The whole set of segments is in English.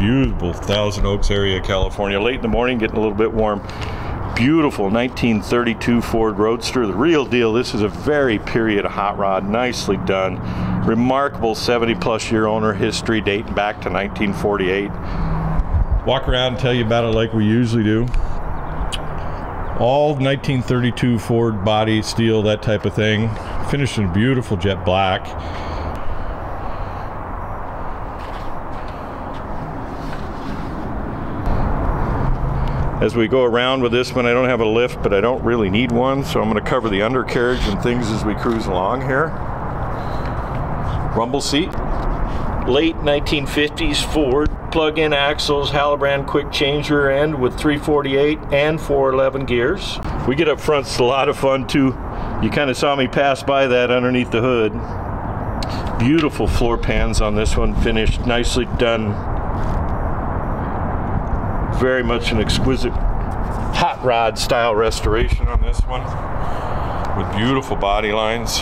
beautiful Thousand Oaks area, California. Late in the morning, getting a little bit warm. Beautiful 1932 Ford Roadster, the real deal. This is a very period hot rod, nicely done. Remarkable 70 plus year owner history dating back to 1948. Walk around and tell you about it like we usually do. All 1932 Ford body, steel, that type of thing. Finished in beautiful jet black. As we go around with this one I don't have a lift but I don't really need one so I'm going to cover the undercarriage and things as we cruise along here. Rumble seat. Late 1950s Ford plug-in axles Halibrand quick change rear end with 348 and 411 gears. We get up front it's a lot of fun too. You kind of saw me pass by that underneath the hood. Beautiful floor pans on this one finished nicely done very much an exquisite hot rod style restoration on this one with beautiful body lines.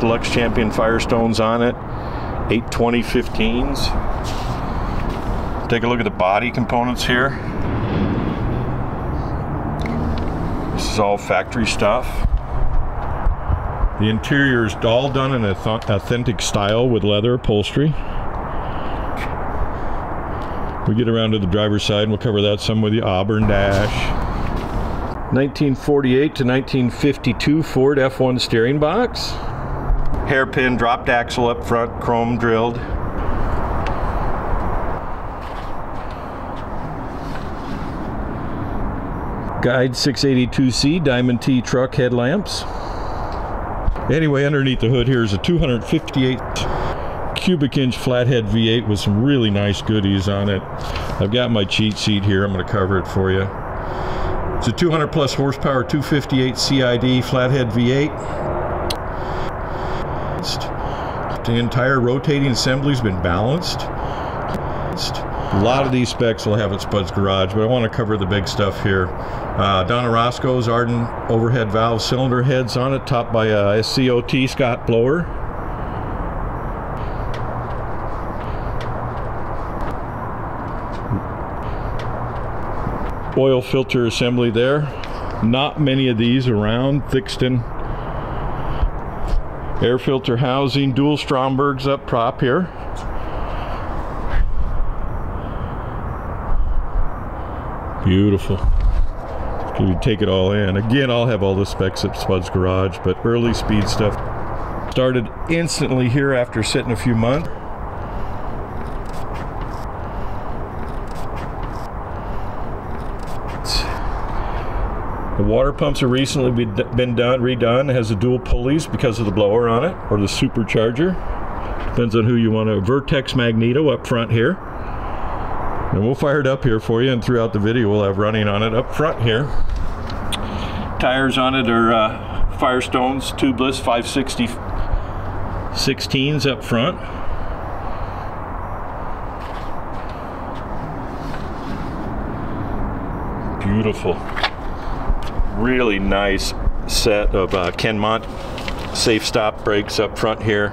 Deluxe Champion Firestones on it, 820 15s. Take a look at the body components here. This is all factory stuff. The interior is all done in an authentic style with leather upholstery. We get around to the driver's side and we'll cover that some with the Auburn dash. 1948 to 1952 Ford F1 steering box. Hairpin dropped axle up front, chrome drilled. Guide 682C Diamond T truck headlamps. Anyway, underneath the hood here is a 258 cubic inch flathead V8 with some really nice goodies on it. I've got my cheat sheet here. I'm going to cover it for you. It's a 200 plus horsepower 258 CID flathead V8. The entire rotating assembly's been balanced. A lot of these specs will have at Spud's Garage, but I want to cover the big stuff here. Uh, Don Orosco's Ardun overhead valve cylinder heads on it, topped by a SCOT Scott blower. Oil filter assembly there. Not many of these around. Thickstun air filter housing, dual Strombergs up prop here. Beautiful. You take it all in. Again, I'll have all the specs at Spud's Garage, but early speed stuff started instantly here after sitting a few months. The water pumps have recently been done, redone. It has a dual pulleys because of the blower on it, or the supercharger. Depends on who you want to. Vertex Magneto up front here. And we'll fire it up here for you and throughout the video we'll have running on it up front here. Tires on it are uh, Firestones tubeless 560 16s up front. Beautiful. Really nice set of uh, Kinmont safe stop brakes up front here.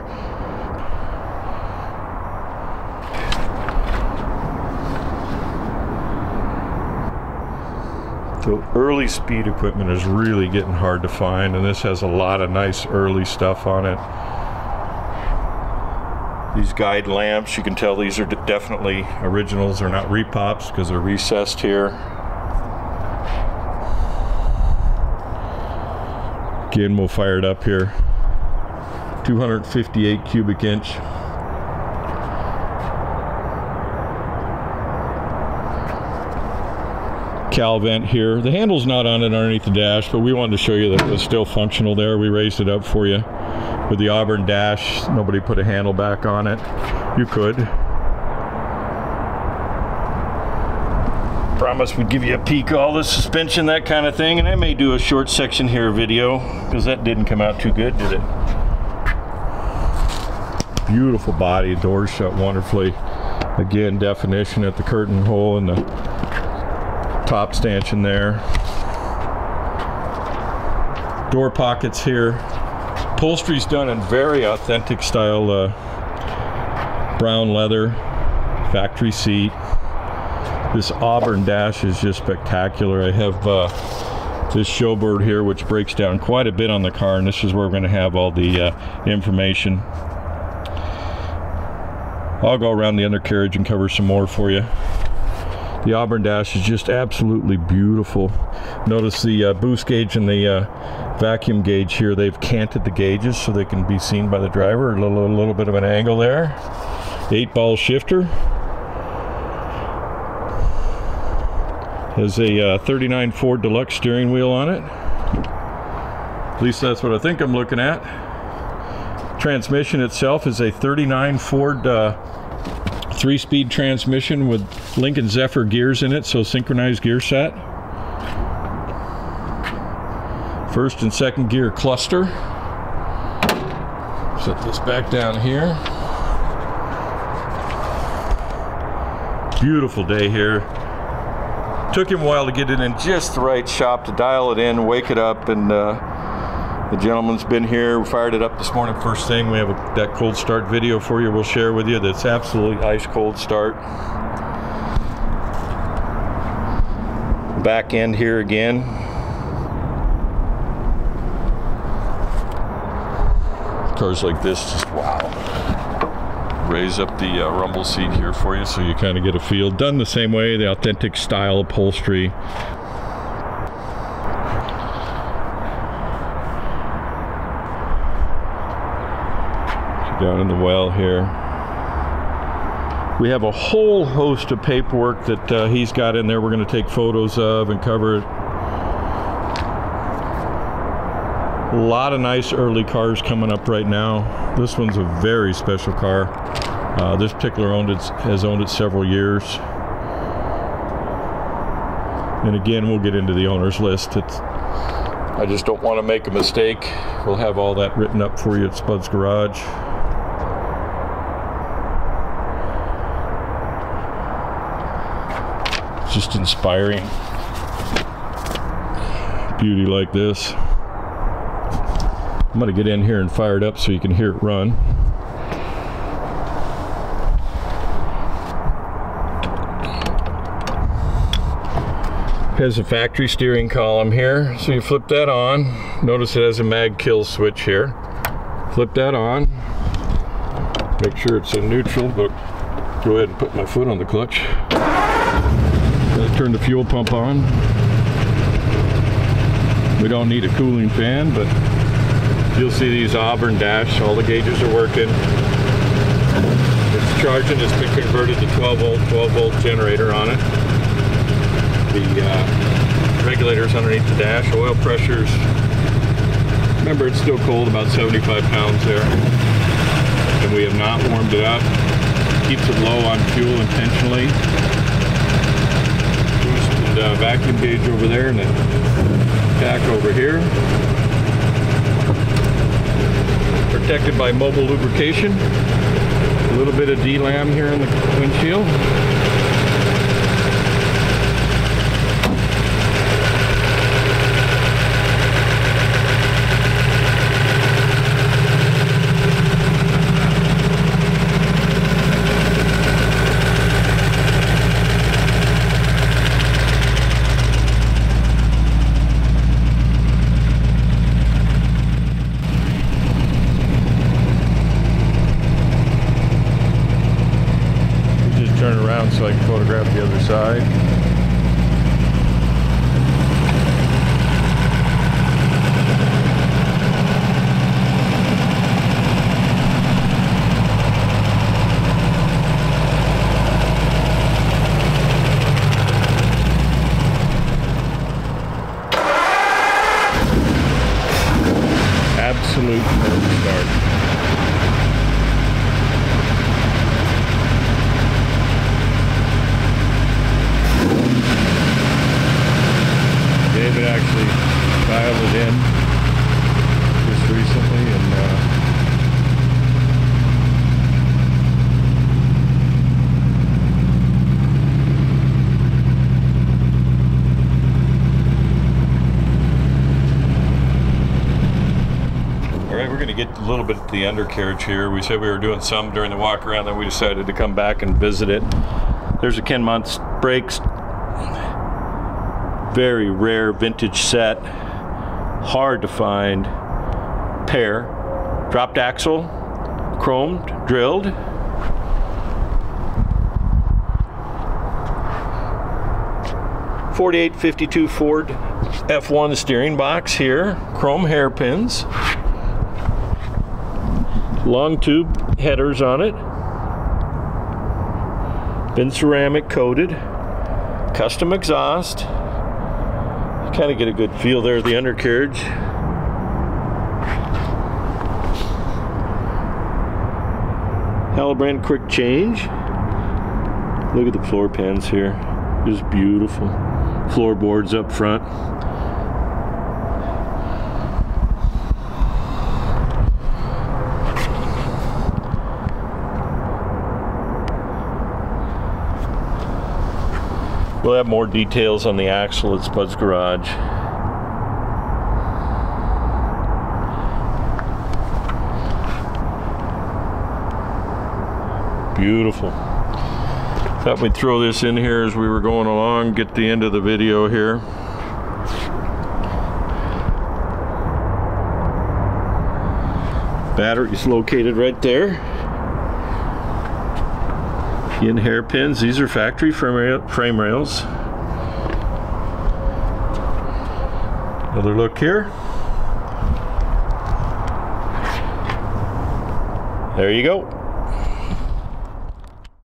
The early speed equipment is really getting hard to find, and this has a lot of nice early stuff on it. These guide lamps, you can tell these are definitely originals. They're not repops because they're recessed here. Again, we'll fire it up here. 258 cubic inch cowl vent here. The handle's not on it underneath the dash, but we wanted to show you that it was still functional there. We raised it up for you with the Auburn dash. Nobody put a handle back on it. You could. Promise we'd give you a peek all the suspension, that kind of thing, and I may do a short section here video because that didn't come out too good, did it? Beautiful body, doors shut wonderfully. Again, definition at the curtain hole and the top stanchion there. door pockets here. Upholstery's done in very authentic style uh, brown leather, factory seat. This auburn dash is just spectacular. I have uh, this showboard here which breaks down quite a bit on the car and this is where we're going to have all the uh, information. I'll go around the undercarriage and cover some more for you. The Auburn Dash is just absolutely beautiful. Notice the uh, boost gauge and the uh, vacuum gauge here. They've canted the gauges so they can be seen by the driver. A little, a little bit of an angle there. Eight ball shifter. Has a uh, 39 Ford Deluxe steering wheel on it. At least that's what I think I'm looking at. Transmission itself is a 39 Ford uh, three-speed transmission with Lincoln Zephyr gears in it, so synchronized gear set. First and second gear cluster. Set this back down here. Beautiful day here. Took him a while to get it in just the right shop to dial it in, wake it up, and uh, the gentleman's been here. We fired it up this morning first thing. We have a, that cold start video for you we'll share with you that's absolutely ice cold start. Back end here again. Cars like this, just wow. Raise up the uh, rumble seat here for you so you kind of get a feel. Done the same way, the authentic style upholstery. Down in the well here. We have a whole host of paperwork that uh, he's got in there we're going to take photos of and cover it. A lot of nice early cars coming up right now. This one's a very special car. Uh, this particular owned it, has owned it several years. And again, we'll get into the owner's list. It's, I just don't want to make a mistake. We'll have all that written up for you at Spud's Garage. Just inspiring beauty like this. I'm to get in here and fire it up so you can hear it run. has a factory steering column here. So you flip that on. Notice it has a mag kill switch here. Flip that on. Make sure it's in neutral, but go ahead and put my foot on the clutch turn the fuel pump on. We don't need a cooling fan, but you'll see these Auburn dash, all the gauges are working. It's charging, it's been converted to 12 volt, 12 volt generator on it. The uh, regulators underneath the dash, oil pressures. Remember, it's still cold, about 75 pounds there. And we have not warmed it up. Keeps it low on fuel intentionally uh, vacuum gauge over there and a tach over here. Protected by Mobil lubrication. A little bit of D-lam here in the windshield. Going to get a little bit the undercarriage here. We said we were doing some during the walk around, then we decided to come back and visit it. There's a Kinmont brakes. Very rare vintage set. Hard to find. Pair. Dropped axle. Chromed. Drilled. Forty-eight fifty-two Ford F1 steering box here. Chrome hairpins long tube headers on it. Been ceramic coated. Custom exhaust. Kind of get a good feel there of the undercarriage. Halibrand quick change. Look at the floor pans here. Just beautiful. Floorboards up front. We'll have more details on the axle at Spud's Garage. Beautiful. Thought we'd throw this in here as we were going along, get the end of the video here. Battery's located right there in hairpins. These are factory frame rails. Another look here. There you go.